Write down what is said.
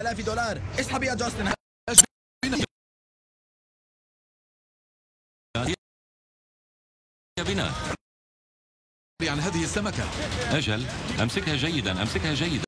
آلاف دولار. اسحب يا جاستن. بنا عن هذه السمكة. أجل أمسكها جيدا أمسكها جيدا.